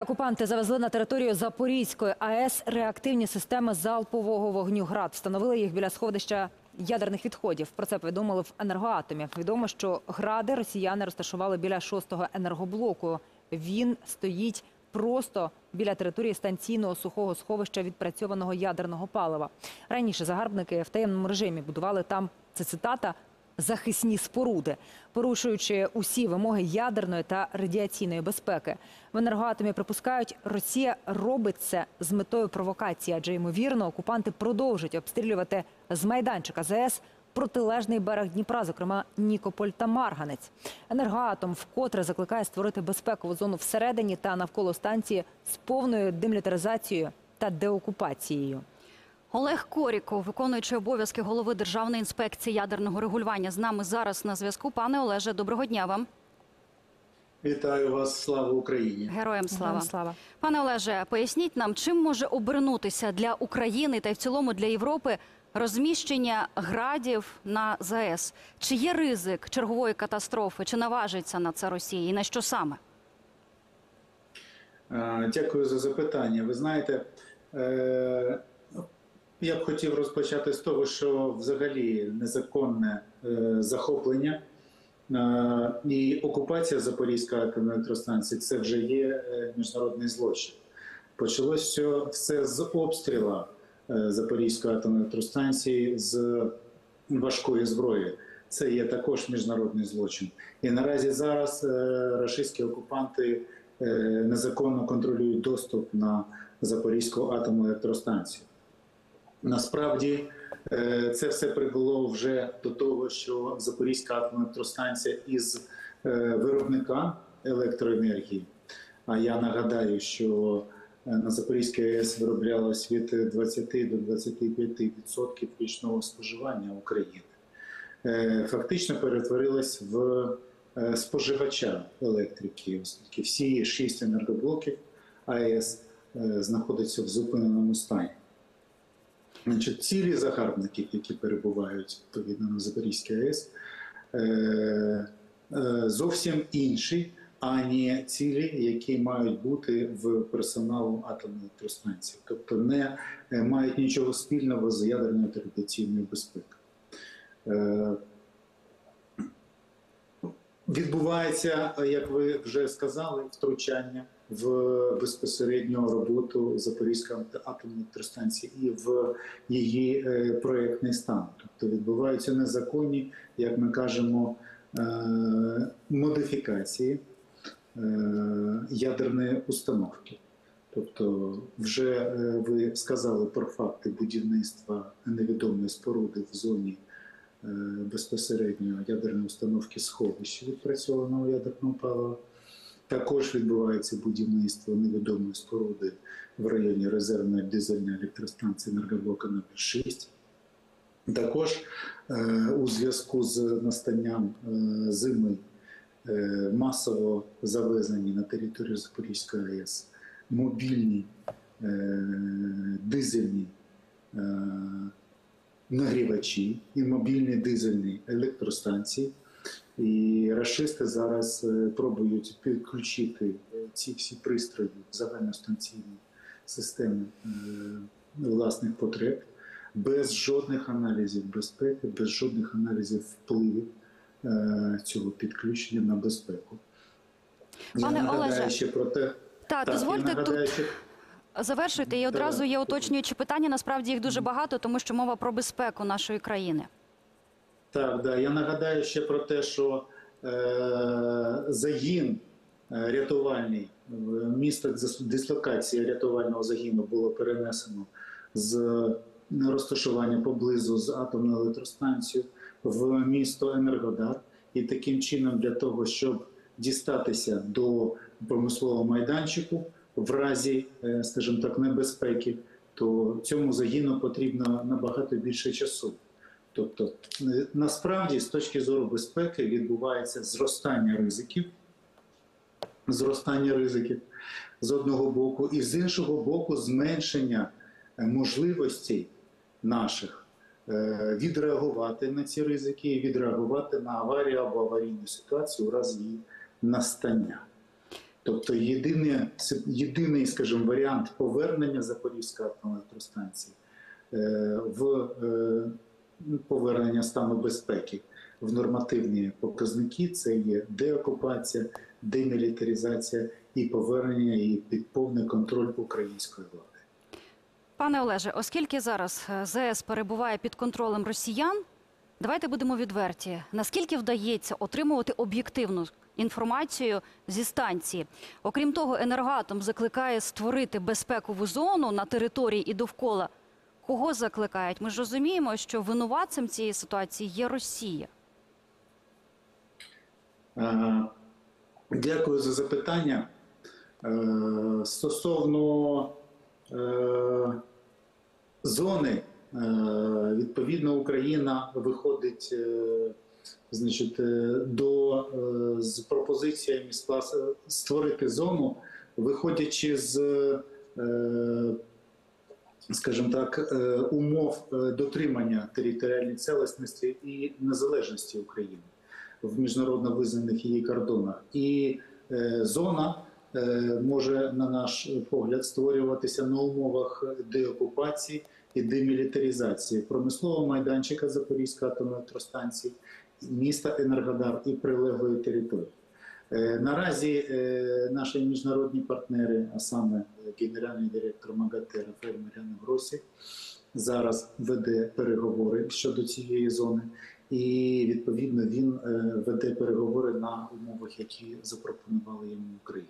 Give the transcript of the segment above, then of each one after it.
Окупанти завезли на територію Запорізької АЕС реактивні системи залпового вогню ГРАД. Встановили їх біля сховища ядерних відходів. Про це повідомили в енергоатомі. Відомо, що гради росіяни розташували біля шостого енергоблоку. Він стоїть просто біля території станційного сухого сховища відпрацьованого ядерного палива. Раніше загарбники в таємному режимі будували там це цитата захисні споруди, порушуючи усі вимоги ядерної та радіаційної безпеки. В енергоатомі припускають, Росія робить це з метою провокації, адже ймовірно, окупанти продовжать обстрілювати з майданчика ЗС протилежний берег Дніпра, зокрема Нікополь та Марганець. Енергоатом вкотре закликає створити безпекову зону всередині та навколо станції з повною демілітаризацією та деокупацією. Олег Коріков, виконуючий обов'язки голови Державної інспекції ядерного регулювання, з нами зараз на зв'язку. Пане Олеже, доброго дня вам. Вітаю вас, слава Україні! Героям слава. Героям слава. Пане Олеже, поясніть нам, чим може обернутися для України та й в цілому для Європи розміщення градів на ЗАЕС? Чи є ризик чергової катастрофи? Чи наважиться на це Росія? І на що саме? Е, Дякую за запитання. Ви знаєте, е, я б хотів розпочати з того, що взагалі незаконне е, захоплення е, і окупація Запорізької атомної електростанції це вже є е, міжнародний злочин. Почалось все, з обстріла е, Запорізької атомної електростанції з важкої зброї. Це є також міжнародний злочин. І наразі зараз е, рашистські окупанти незаконно контролюють доступ на Запорізьку атомну електростанцію. Насправді е, це все привело вже до того, що Запорізька атомна електростанція із е, виробника електроенергії. А я нагадаю, що е, на Запорізькій АЕС вироблялось від 20 до 25% річного споживання України. Фактично перетворилась в споживача електрики, оскільки всі шість енергоблоків АЕС знаходяться в зупиненому стані. Значить, цілі загарбників, які перебувають відповідно на Запорізькій АЕС, е, е, зовсім інші, ані цілі, які мають бути в персоналу атомної електростанції, тобто не е, мають нічого спільного з ядерною та радіаційною безпекою. Відбувається, як ви вже сказали, втручання в безпосередню роботу Запорізької атомної електростанції і в її е, проєктний стан. Тобто відбуваються незаконні, як ми кажемо, е, модифікації е, ядерної установки. Тобто, вже ви сказали про факти будівництва невідомої споруди в зоні безпосередньо ядерної установки сховища відпрацьованого ядерного палива. Також відбувається будівництво невідомої споруди в районі резервної дизельної електростанції енергоблока номер 6. Також е, у зв'язку з настанням е, зими е, масово завезені на територію Запорізької АЕС мобільні дизельні нагрівачі і мобільні дизельні електростанції. І рашисти зараз е, пробують підключити е, ці всі пристрої в загальностанційні системи е, власних потреб без жодних аналізів безпеки, без жодних аналізів впливів цього підключення на безпеку. Пане я Олеже, ще про те, Та так, дозвольте тут що завершуйте. І одразу є уточнюючі питання. Насправді їх дуже багато, тому що мова про безпеку нашої країни. Так, да. Я нагадаю ще про те, що е, загін е, рятувальний, місто дис- дислокації рятувального загіну було перенесено з розташування поблизу з атомною електростанцією в місто Енергодар. І таким чином, для того, щоб дістатися до промислового майданчику в разі, е, скажімо так, небезпеки, то цьому загіну потрібно набагато більше часу. Тобто, е, насправді, з точки зору безпеки, відбувається зростання ризиків, зростання ризиків з одного боку, і з іншого боку, зменшення е, можливостей наших е, відреагувати на ці ризики і відреагувати на аварію або аварійну ситуацію у разі її настання. Тобто єдине, єдиний, скажімо, варіант повернення Запорізької атомної електростанції в повернення стану безпеки в нормативні показники це є деокупація, демілітаризація і повернення її під повний контроль української влади. Пане Олеже, оскільки зараз е, ЗС перебуває під контролем росіян, давайте будемо відверті. Наскільки вдається отримувати об'єктивну інформацію зі станції? Окрім того, енергоатом закликає створити безпекову зону на території і довкола. Кого закликають? Ми ж розуміємо, що винуватцем цієї ситуації є Росія. Е, Дякую за запитання. Е, Стосовно е, зони, відповідно, Україна виходить значить, до з пропозиціями створити зону, виходячи з, скажімо так, е, умов е, дотримання територіальної цілісності і незалежності України в міжнародно визнаних її кордонах. І е, зона може, на наш погляд, створюватися на умовах деокупації і демілітаризації промислового майданчика Запорізької атомної електростанції, міста Енергодар і прилеглої території. Е, Наразі е, наші міжнародні партнери, а саме генеральний директор МАГАТЕ Рафаель Маріано Гросі, зараз веде переговори щодо цієї зони, і відповідно він е, веде переговори на умовах, які запропонувала йому Україна.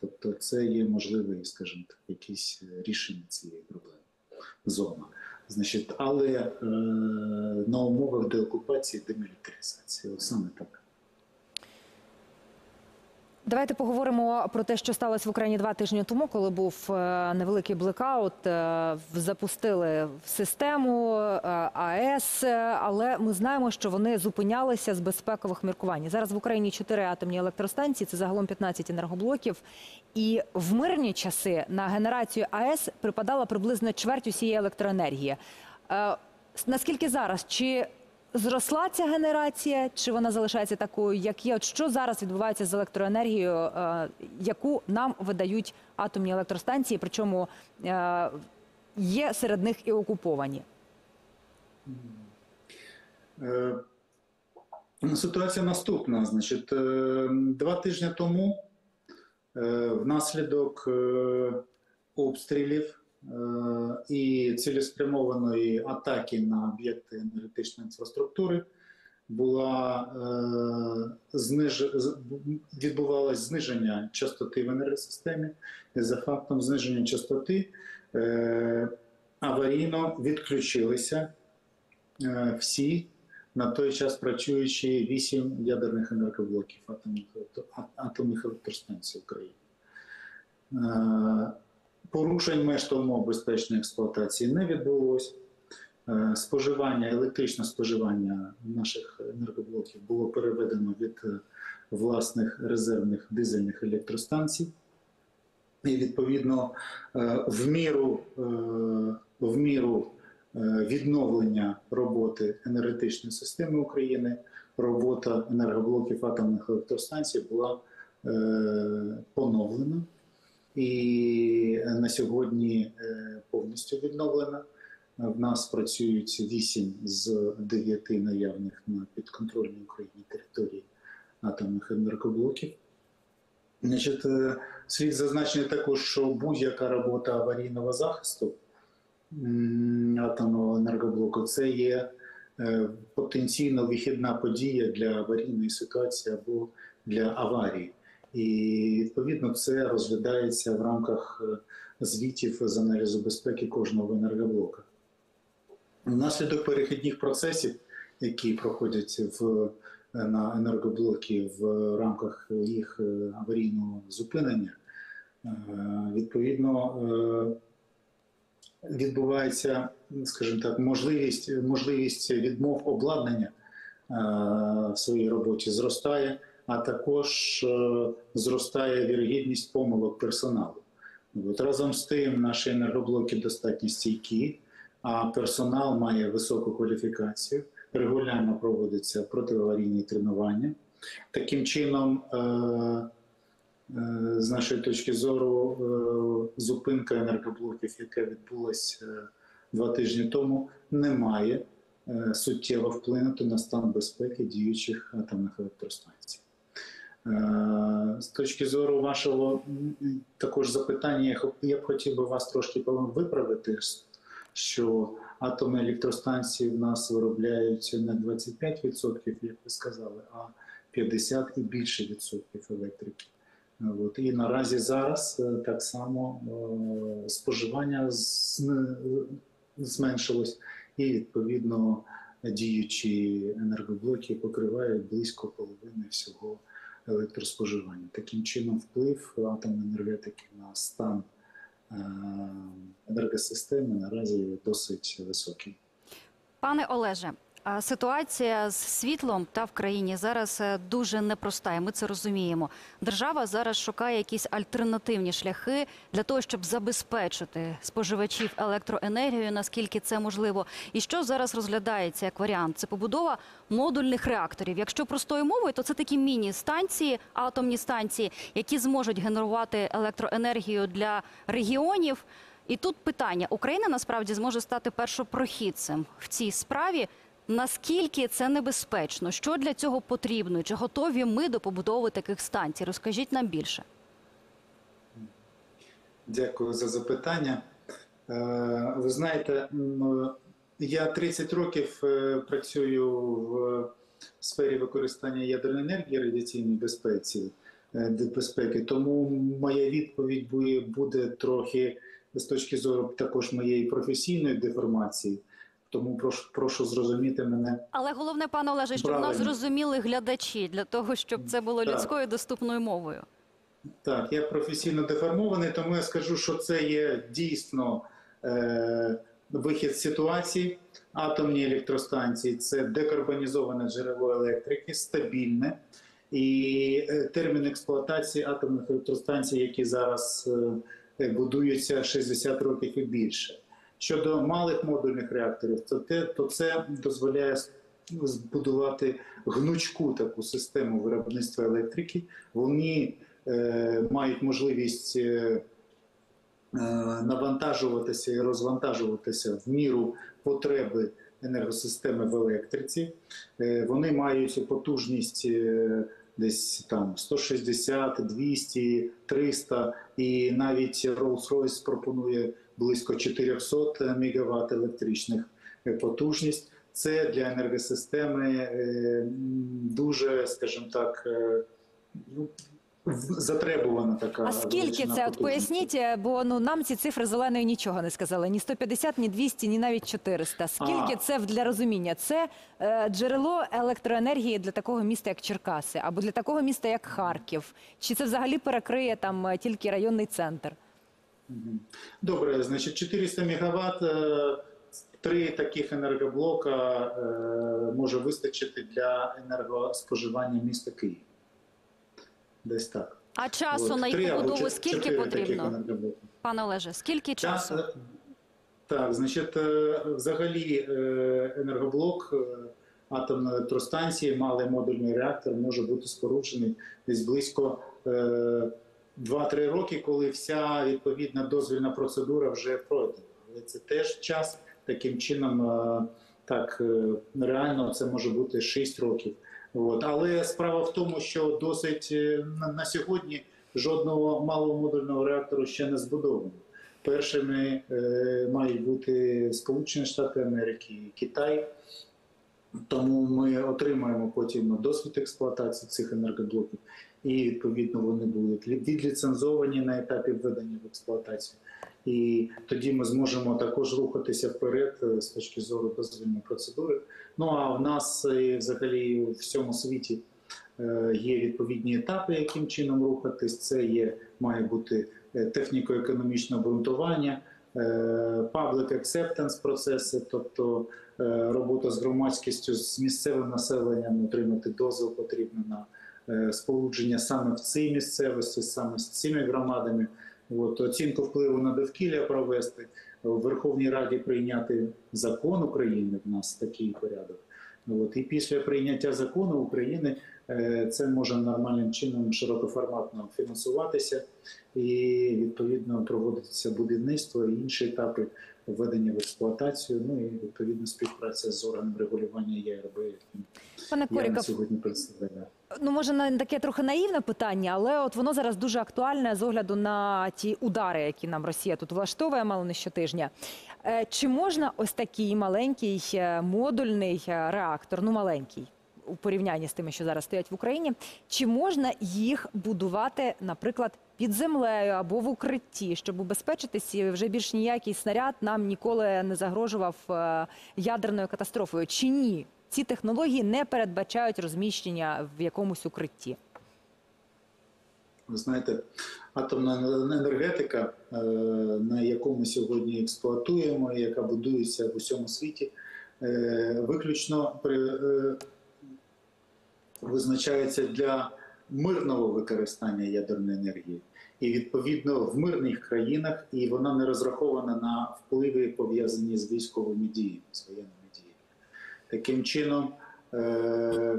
Тобто, це є можливе, скажімо так, якесь е, рішення цієї проблеми. Зона. Значить, але е, на умовах деокупації, демілітаризації. Саме так. Давайте поговоримо про те, що сталося в Україні два тижні тому, коли був е, невеликий блекаут. е, Запустили в систему е, АЕС, але ми знаємо, що вони зупинялися з безпекових міркувань. Зараз в Україні чотири атомні електростанції, це загалом 15 енергоблоків. І в мирні часи на генерацію АЕС припадала приблизно чверть усієї електроенергії. Наскільки зараз? Чи Зросла ця генерація, чи вона залишається такою, як є? От що зараз відбувається з електроенергією, е, яку нам видають атомні електростанції? Причому е, є серед них і окуповані. Е, ну, Ситуація наступна. Значить, е, два тижні тому е, внаслідок обстрілів і цілеспрямованої атаки на об'єкти енергетичної інфраструктури була е, зниж... відбувалось зниження частоти в енергосистемі. І за фактом зниження частоти е, аварійно відключилися е, всі на той час працюючі вісім ядерних енергоблоків атомних, атомних електростанцій України. Порушень меж безпечної експлуатації не відбулось. Е, Споживання, електричне споживання наших енергоблоків було переведено від е, власних резервних дизельних електростанцій. І відповідно е, в міру, в міру відновлення роботи енергетичної системи України, робота енергоблоків атомних електростанцій була поновлена і на сьогодні е, повністю відновлена. В нас працюють 8 з 9 наявних на підконтрольній Україні території атомних енергоблоків. Значить, е, слід зазначити також, що будь-яка робота аварійного захисту атомного енергоблоку це є е, потенційно вихідна подія для аварійної ситуації або для аварії. І відповідно це розглядається в рамках е, звітів з аналізу безпеки кожного енергоблока. Внаслідок перехідних процесів, які проходять в, на енергоблоки в рамках їх е, аварійного зупинення, е, відповідно е, відбувається, скажімо так, можливість, можливість відмов обладнання е, в своїй роботі зростає, а також е, зростає вірогідність помилок персоналу. От разом з тим, наші енергоблоки достатньо стійкі, а персонал має високу кваліфікацію, регулярно проводяться протиаварійні тренування. Таким чином, е, е, з нашої точки зору, зупинка енергоблоків, яка відбулася два тижні тому, не має суттєво вплинути на стан безпеки діючих атомних електростанцій. Е, З точки зору вашого також запитання, я б хотів би вас трошки виправити, що атомні електростанції в нас виробляють не 25%, як ви сказали, а 50 і більше відсотків електрики. От. І наразі зараз е, так само е, споживання зменшилось, і відповідно діючі енергоблоки покривають близько половини всього електроспоживання. Таким чином, вплив атомної енергетики на стан е, енергосистеми наразі досить високий. Пане Олеже, ситуація з світлом та в країні зараз е, дуже непроста, і ми це розуміємо. Держава зараз шукає якісь альтернативні шляхи для того, щоб забезпечити споживачів електроенергією, наскільки це можливо. І що зараз розглядається як варіант? Це побудова модульних реакторів. Якщо простою мовою, то це такі міні-станції, атомні станції, які зможуть генерувати електроенергію для регіонів. І тут питання: Україна насправді зможе стати першопрохідцем в цій справі. Наскільки це небезпечно? Що для цього потрібно? Чи готові ми до побудови таких станцій? Розкажіть нам більше. Дякую за запитання. Е, Ви знаєте, я 30 років е, працюю в сфері використання ядерної енергії радіаційній безпеці, е, безпеки, тому моя відповідь буде трохи з точки зору також моєї професійної деформації. Тому прошу, прошу зрозуміти мене Але головне, пане Олеже, щоб нас зрозуміли глядачі для того, щоб це було Так. людською доступною мовою. Так, я професійно деформований, тому я скажу, що це є дійсно е, вихід з ситуації. Атомні електростанції це декарбонізоване джерело електрики, стабільне. І е, термін експлуатації атомних електростанцій, які зараз е, будуються 60 років і більше. Щодо малих модульних реакторів, то, те, то це дозволяє збудувати гнучку таку систему виробництва електрики. Вони е, мають можливість е, е, навантажуватися і розвантажуватися в міру потреби енергосистеми в електриці. Е, Вони мають потужність е, десь там 160, 200, 300 і навіть Rolls-Royce пропонує близько 400 МВт електричних е, потужність. Це для енергосистеми е, дуже, скажімо так, е, ну, затребувана така. А скільки це? От поясніть, е, бо ну нам ці цифри зеленої нічого не сказали. Ні 150, ні 200, ні навіть 400. Скільки А. це для розуміння? Це е, джерело електроенергії для такого міста, як Черкаси, або для такого міста, як Харків? Чи це взагалі перекриє там е, тільки районний центр? Добре, значить 400 МВт, три таких енергоблока е, може вистачити для енергоспоживання міста Києва. Десь так. А часу От, на їх побудову скільки потрібно? Пане Олеже, скільки часу? Час, е, Так, значить, е, взагалі е, енергоблок е, атомної електростанції, малий модульний реактор може бути споруджений десь близько е, 2-3 роки, коли вся відповідна дозвільна процедура вже пройдена. Але це теж час. Таким чином, е, так е, реально це може бути 6 років. От. Але справа в тому, що досить е, на, сьогодні жодного малого модульного реактору ще не збудовано. Першими мають бути Сполучені Штати Америки Китай. Тому ми отримаємо потім досвід експлуатації цих енергоблоків, і відповідно вони будуть відліцензовані на етапі введення в експлуатацію. І тоді ми зможемо також рухатися вперед е, з точки зору дозвільної процедури. Ну а в нас е, взагалі в всьому світі е, є відповідні етапи, яким чином рухатись. Це є має бути техніко-економічне обґрунтування, public acceptance процеси, тобто робота з громадськістю, з місцевим населенням, отримати дозвіл потрібно на сполудження саме в цій місцевості, саме з цими громадами. От, оцінку впливу на довкілля провести, в Верховній Раді прийняти закон України. В нас такий порядок. От, і після прийняття закону України е, це може нормальним чином широкоформатно фінансуватися і відповідно проводитися будівництво і інші етапи введення в експлуатацію. Ну і відповідно співпраця з органом регулювання ЄРБ, Пане Коріков, сьогодні представляю. ну може на таке трохи наївне питання, але от воно зараз дуже актуальне з огляду на ті удари, які нам Росія тут влаштовує мало не щотижня. Е, Чи можна ось такий маленький е, модульний е, реактор, ну маленький у порівнянні з тими, що зараз стоять в Україні, чи можна їх будувати, наприклад, під землею або в укритті, щоб убезпечитись, і вже більш ніякий снаряд нам ніколи не загрожував е, ядерною катастрофою? Чи ні? Ці технології не передбачають розміщення в якомусь укритті. Ви знаєте, атомна енергетика, е, на яку ми сьогодні експлуатуємо, яка будується в усьому світі, е, виключно визначається для мирного використання ядерної енергії. І відповідно в мирних країнах, і вона не розрахована на впливи, пов'язані з військовими діями, з воєнними діями. Таким чином, е,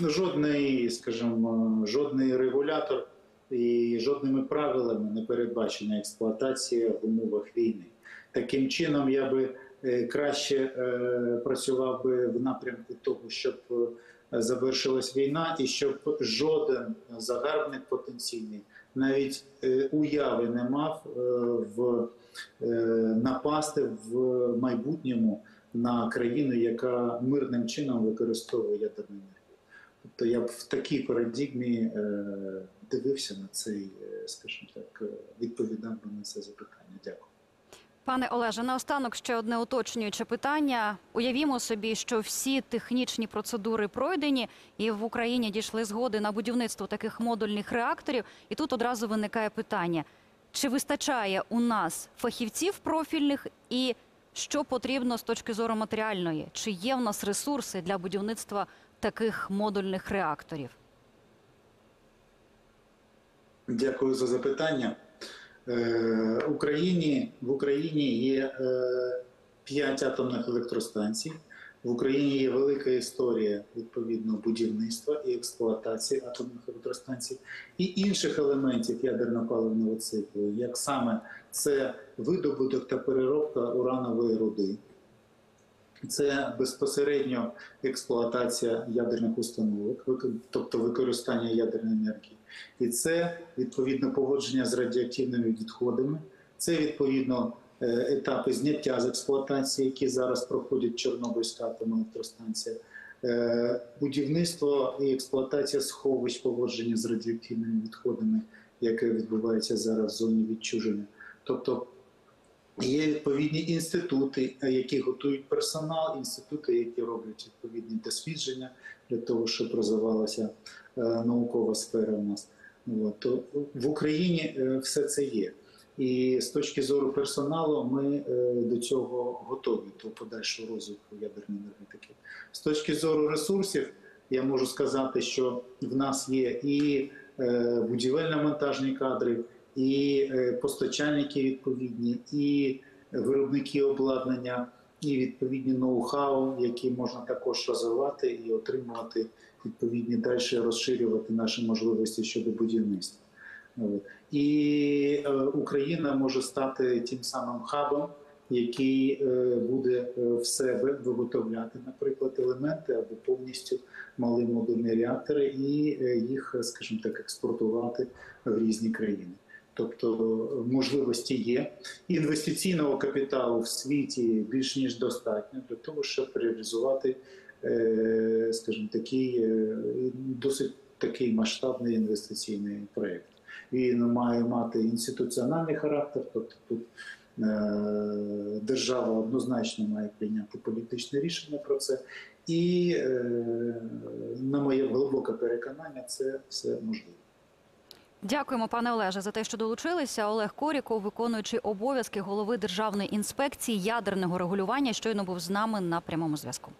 жодний, скажімо, жодний регулятор і жодними правилами не передбачена експлуатація в умовах війни. Таким чином, я би е, краще е, працював би в напрямку того, щоб завершилась війна, і щоб жоден загарбник потенційний навіть е, уяви не мав е, в е, напасти в майбутньому на країну, яка мирним чином використовує ядерну енергію. Тобто я б в такій парадігмі дивився на цей, скажімо так, відповідав би на це запитання. Дякую. Пане Олеже, наостанок ще одне уточнююче питання. Уявімо собі, що всі технічні процедури пройдені, і в Україні дійшли згоди на будівництво таких модульних реакторів. І тут одразу виникає питання: чи вистачає у нас фахівців профільних, і що потрібно з точки зору матеріальної? Чи є в нас ресурси для будівництва таких модульних реакторів? Дякую за запитання. Е, Україні, в Україні є е, п'ять атомних електростанцій. В Україні є велика історія відповідно будівництва і експлуатації атомних електростанцій і інших елементів ядерно-паливного циклу, як саме це видобуток та переробка уранової руди, це безпосередньо експлуатація ядерних установок, тобто використання ядерної енергії. І це відповідно поводження з радіоактивними відходами. Це відповідно е, етапи зняття з експлуатації, які зараз проходять Чорнобильська атомна електростанція, Е, будівництво і експлуатація сховищ поводження з радіоактивними відходами, яке відбувається зараз в зоні відчуження. Тобто Є відповідні інститути, е, які готують персонал, інститути, які роблять відповідні дослідження для того, щоб розвивалася е, наукова сфера у нас. То в Україні е, все це є. І з точки зору персоналу ми до цього готові до подальшого розвитку ядерної енергетики. З точки зору ресурсів, я можу сказати, що в нас є і будівельно-монтажні кадри, і е, постачальники відповідні, і виробники обладнання, і відповідні ноу-хау, які можна також розвивати і отримувати відповідні далі розширювати наші можливості щодо будівництва. І е, Україна може стати тим самим хабом, який е, буде е, в себе виготовляти, наприклад, елементи або повністю мали модульні реактори, і е, їх, скажімо так, експортувати в різні країни. Тобто можливості є. Інвестиційного капіталу в світі більш ніж достатньо для того, щоб реалізувати, е, скажімо, такий е, досить такий масштабний інвестиційний проєкт. Він має мати інституціональний характер, тобто тут е, держава однозначно має прийняти політичне рішення про це. І, на моє глибоке переконання, це все можливо. Дякуємо, пане Олеже, за те, що долучилися. Олег Коріков, виконуючий обов'язки голови Державної інспекції ядерного регулювання, щойно був з нами на прямому зв'язку.